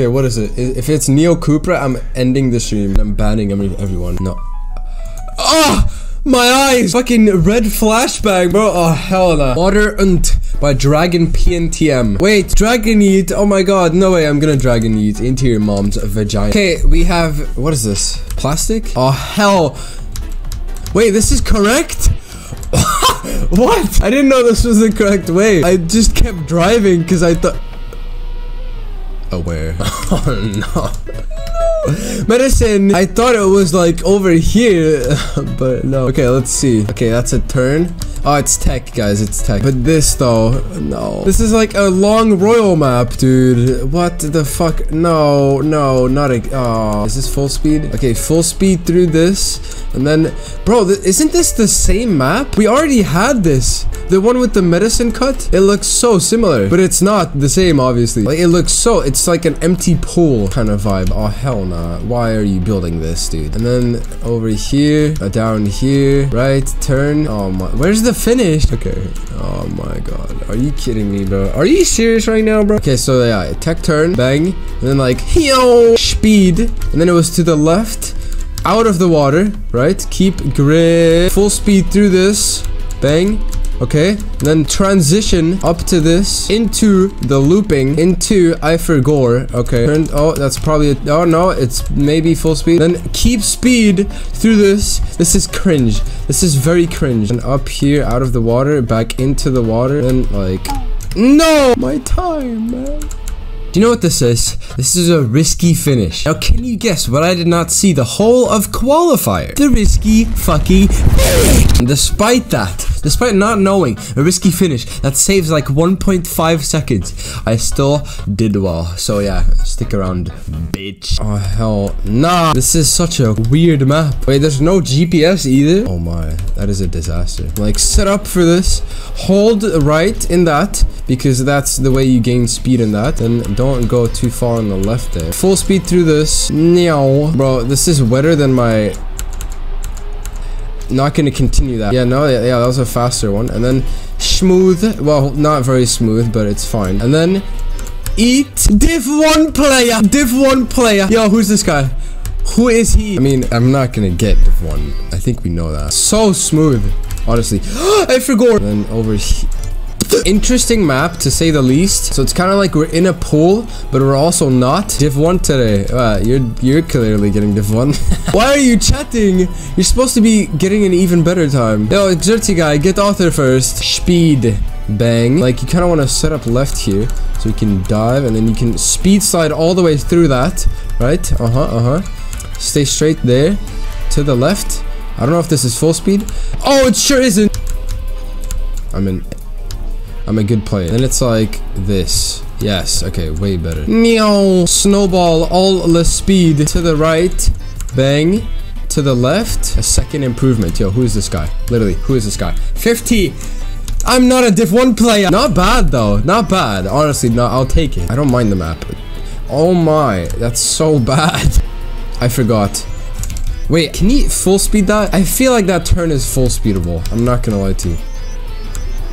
Okay, what is it? If it's Neo Cupra, I'm ending the stream. I'm banning every- everyone. No. Oh! My eyes! Fucking red flashback, bro. Oh, hell no. Water und by Dragon PNTM. Wait, Dragon Eat? Oh my god. No way, I'm gonna Dragon Eat into your mom's vagina. Okay, we have. What is this? Plastic? Oh, hell. Wait, this is correct? what? I didn't know this was the correct way. I just kept driving because I thought. Aware. Oh no. Medicine. I thought it was like over here, but no. Okay, let's see. Okay, that's a turn. Oh, it's tech, guys. It's tech. But this though, no. This is like a long royal map, dude. What the fuck? No, no, not a. Oh, is this full speed? Okay, full speed through this, and then, bro, th isn't this the same map? We already had this. The one with the medicine cut. It looks so similar, but it's not the same, obviously. Like it looks so. It's like an empty pool kind of vibe. Oh hell nah. Why are you building this, dude? And then over here, uh, down here, right turn. Oh my. Where's the finish? Okay. Oh my god. Are you kidding me, bro? Are you serious right now, bro? Okay, so yeah, tech turn, bang, and then like yo speed, and then it was to the left, out of the water, right? Keep grip, full speed through this, bang. Okay, then transition up to this into the looping into I forgot. Okay, Turn, oh, that's probably a, oh no, it's maybe full speed. Then keep speed through this. This is cringe. This is very cringe. And up here, out of the water, back into the water, and like, no, my time, man. Do you know what this is? This is a risky finish. Now, can you guess what I did not see the whole of qualifier? The risky fucking finish. Despite that, despite not knowing a risky finish that saves like 1.5 seconds, I still did well. So yeah, stick around, bitch. Oh hell, nah. This is such a weird map. Wait, there's no GPS either. Oh my, that is a disaster. Like, set up for this. Hold right in that because that's the way you gain speed in that. And don't go too far on the left there. Full speed through this. No, bro, this is wetter than my not gonna continue that. Yeah, no, yeah, yeah, that was a faster one. And then smooth. Well, not very smooth, but it's fine. And then eat div one player. Div one player. Yo, who's this guy? Who is he? I mean, I'm not gonna get div one. I think we know that. So smooth, honestly. I forgot. And then over here. Interesting map to say the least. So it's kind of like we're in a pool, but we're also not. Div 1 today. Uh, you're you're clearly getting Div 1. Why are you chatting? You're supposed to be getting an even better time. Yo, Xerty guy, get author first. Speed. Bang. Like, you kind of want to set up left here. So you can dive, and then you can speed slide all the way through that. Right? Uh-huh, uh-huh. Stay straight there. To the left. I don't know if this is full speed. Oh, it sure isn't. I'm in I'm a good player. Then it's like this. Yes, okay, way better. Meow. Snowball, all the speed to the right. Bang. To the left. A second improvement. Yo, who is this guy? Literally, who is this guy? 50. I'm not a div 1 player. Not bad, though. Not bad. Honestly, no, I'll take it. I don't mind the map. Oh my, that's so bad. I forgot. Wait, can you full speed that? I feel like that turn is full speedable. I'm not gonna lie to you.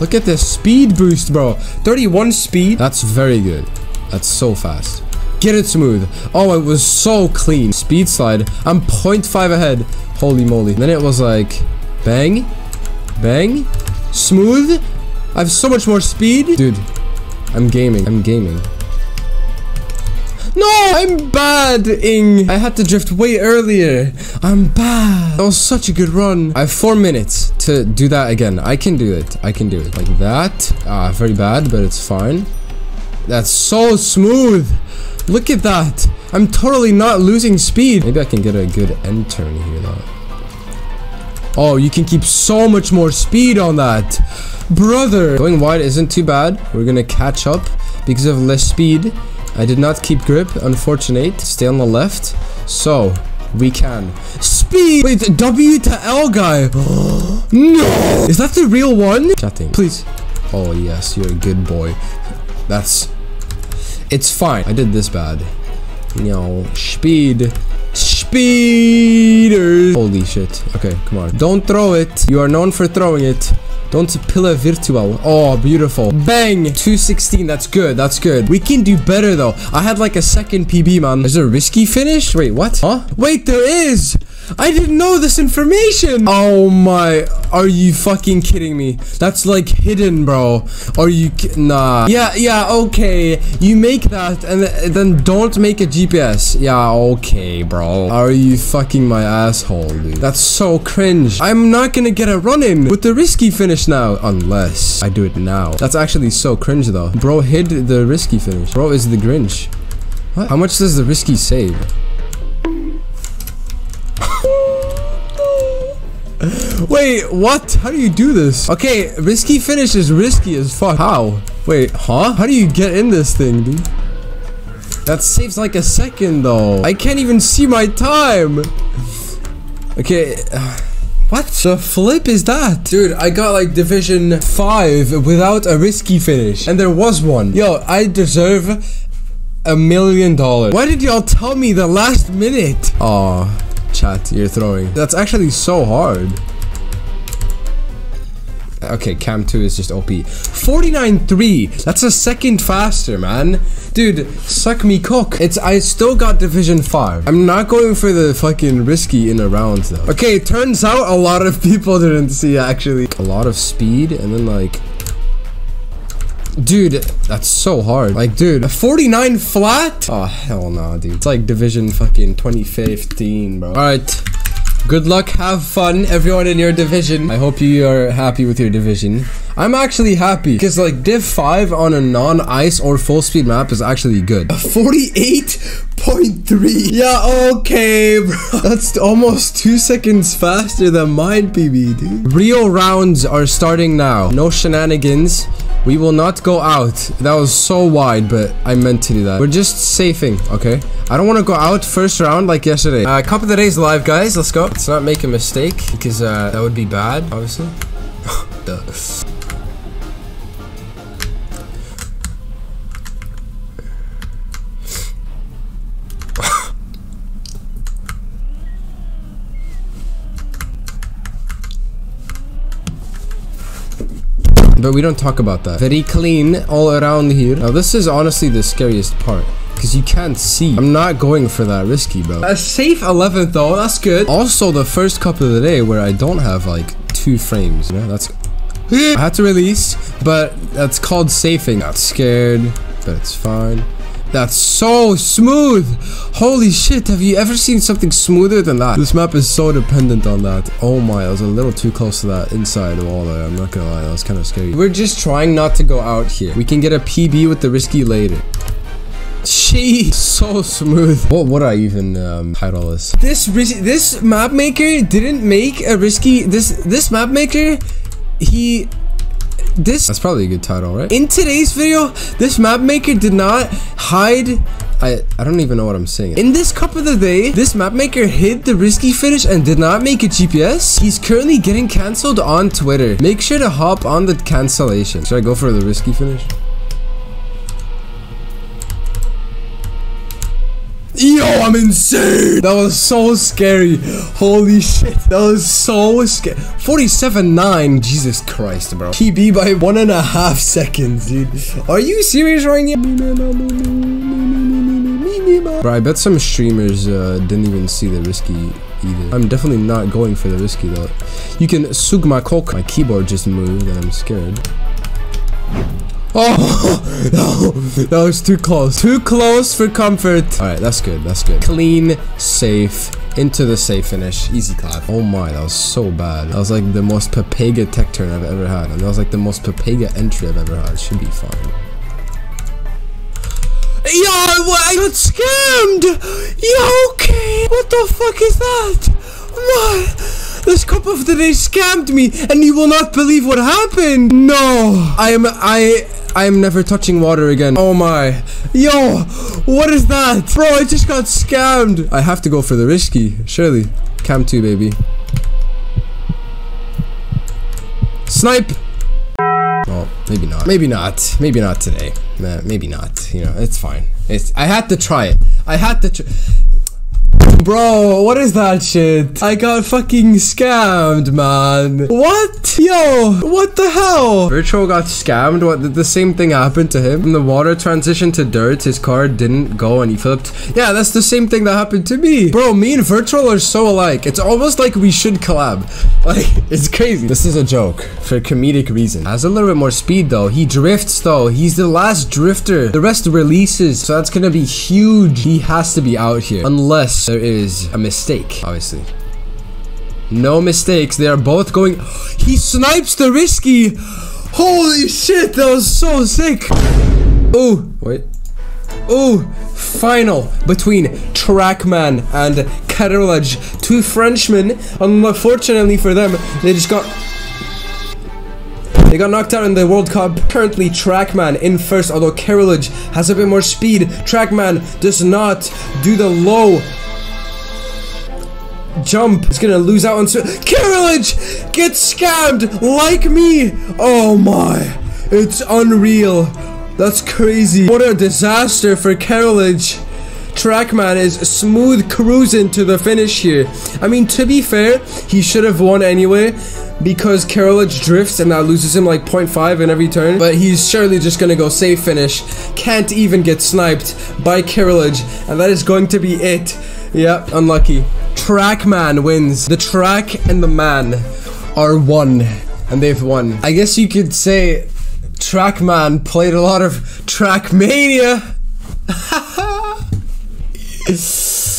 Look at this speed boost, bro. 31 speed. That's very good. That's so fast. Get it smooth. Oh, it was so clean. Speed slide. I'm 0.5 ahead. Holy moly. Then it was like, bang, bang, smooth. I have so much more speed. Dude, I'm gaming. I'm gaming. No, I'm bad, Ing. I had to drift way earlier. I'm bad. That was such a good run. I have four minutes to do that again. I can do it. I can do it. Like that. Ah, very bad, but it's fine. That's so smooth. Look at that. I'm totally not losing speed. Maybe I can get a good end turn here, though. Oh, you can keep so much more speed on that. Brother. Going wide isn't too bad. We're gonna catch up because of less speed. I did not keep grip, unfortunate. Stay on the left. So, we can. Speed! Wait, W to L guy. no! Is that the real one? Chatting. Please. Oh, yes, you're a good boy. That's... It's fine. I did this bad. No. Speed. Speeders. Holy shit. Okay, come on. Don't throw it. You are known for throwing it. Don't pillar Wirtual. Oh, beautiful. Bang! 216. That's good. That's good. We can do better, though. I had like a second PB, man. Is there a risky finish? Wait, what? Huh? Wait, there is! I didn't know this information. Oh my, are you fucking kidding me? That's like hidden, bro. Are you, nah. Yeah, yeah, okay. You make that and th then don't make a GPS. Yeah, okay, bro. Are you fucking my asshole, dude? That's so cringe. I'm not gonna get a run in with the risky finish now. Unless I do it now. That's actually so cringe though. Bro hid the risky finish. Bro is the Grinch. What? How much does the risky save? Wait, what? How do you do this? Okay, risky finish is risky as fuck. How? Wait, huh? How do you get in this thing, dude? That saves like a second though. I can't even see my time. Okay. What the flip is that? Dude, I got like division 5 without a risky finish. And there was one. Yo, I deserve a million dollars. Why did y'all tell me the last minute? Aw, chat, you're throwing. That's actually so hard. Okay, cam 2 is just OP. 49-3! That's a second faster, man. Dude, suck me cook. It's I still got division 5. I'm not going for the fucking risky in a round though. Okay, turns out a lot of people didn't see actually. A lot of speed and then like Dude, that's so hard. Like, dude, 49 flat? Oh, hell no, nah, dude. It's like division fucking 2015, bro. All right. Good luck, have fun, everyone in your division. I hope you are happy with your division. I'm actually happy because like div 5 on a non-ice or full speed map is actually good. 48.3. Yeah, okay, bro. That's almost two seconds faster than mine, PB, dude. Real rounds are starting now. No shenanigans. We will not go out. That was so wide, but I meant to do that. We're just safing, okay? I don't want to go out first round like yesterday. Uh, cup of the day's live, guys. Let's go. Let's not make a mistake because uh, that would be bad, obviously. Duh. But we don't talk about that. Very clean all around here. Now this is honestly the scariest part. Because you can't see. I'm not going for that risky, bro. A safe 11th though, that's good. Also the first cup of the day where I don't have like two frames, you know, that's... I had to release, but that's called safing. Not scared, but it's fine. That's so smooth. Holy shit, have you ever seen something smoother than that? This map is so dependent on that. Oh my, I was a little too close to that inside wall there. I'm not gonna lie, that was kind of scary. We're just trying not to go out here. We can get a PB with the risky later. She so smooth. What would I even um, title this? This this map maker didn't make a risky. This this map maker, he this that's probably a good title right in today's video this map maker did not hide I, I don't even know what I'm saying. In this cup of the day, this map maker hid the risky finish and did not make a GPS. He's currently getting cancelled on Twitter. Make sure to hop on the cancellation. Should I go for the risky finish? Yo, I'm insane. That was so scary. Holy shit. That was so scary. 47.9. Jesus Christ, bro. PB by one and a half seconds, dude. Are you serious right now? Bro, I bet some streamers uh, didn't even see the risky either. I'm definitely not going for the risky though. You can sug my cock. My keyboard just moved and I'm scared. Oh, no, that was too close. Too close for comfort. All right, that's good. That's good. Clean, safe, into the safe finish. Easy clap. Oh my, that was so bad. That was like the most Pepega tech turn I've ever had. And that was like the most Pepega entry I've ever had. Should be fine. Yo, I got scammed! Yo, okay! What the fuck is that? What? This cup of the day scammed me, and you will not believe what happened! No! I am- I- I am never touching water again. Oh my. Yo, what is that? Bro, I just got scammed. I have to go for the risky, surely. Cam 2, baby. Snipe! Well, maybe not. Maybe not. Maybe not today. Nah, maybe not. You know, it's fine. It's. I had to try it. I had to. Bro, what is that shit? I got fucking scammed, man. What? Yo, what the hell? Wirtual got scammed? What, did the same thing happen to him? When the water transitioned to dirt, his car didn't go and he flipped. Yeah, that's the same thing that happened to me. Bro, me and Wirtual are so alike. It's almost like we should collab. Like, it's crazy. This is a joke for comedic reason. Has a little bit more speed though. He drifts though. He's the last drifter. The rest releases. So that's gonna be huge. He has to be out here. Unless there is a mistake, obviously. No mistakes. They are both going. He snipes the risky. Holy shit, that was so sick. Oh, wait. Oh, final between Trackman and Carolage. Two Frenchmen. Unfortunately for them, they just got they got knocked out in the World Cup. Currently, Trackman in first, although Carolage has a bit more speed. Trackman does not do the low jump. He's gonna lose out on so Carolage gets scammed like me. Oh my, it's unreal. That's crazy. What a disaster for Carolage. Trackman is smooth cruising to the finish here. I mean, to be fair, he should have won anyway because Carolage drifts and that loses him like 0.5 in every turn. But he's surely just gonna go safe finish. Can't even get sniped by Carolage, and that is going to be it. Yep, unlucky. Trackman wins. The track and the man are one, and they've won. I guess you could say Trackman played a lot of Trackmania.